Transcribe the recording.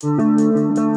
Música